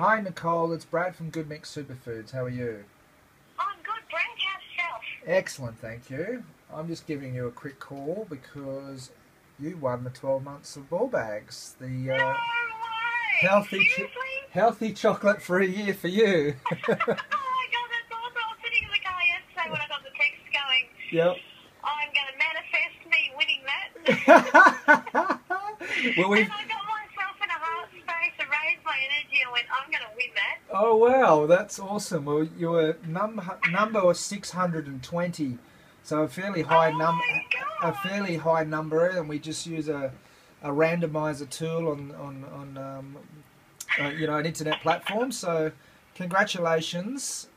Hi, Nicole. It's Brad from Good Mix Superfoods. How are you? I'm good, Brent. How's yourself? Excellent, thank you. I'm just giving you a quick call because you won the 12 months of ball bags. The No uh, healthy, cho- healthy chocolate for a year for you. oh my god, that's awesome. I was sitting in the car yesterday when I got the text going, yep. I'm going to manifest me winning that. well, and we've. I got myself in a heart space to raise my energy and went, I'm going to win that. Oh wow, that's awesome. Well, you were number number was 620, so a fairly high Oh number, a fairly high number, and we just use a a randomizer tool on on on um, uh, you know an internet platform. So, congratulations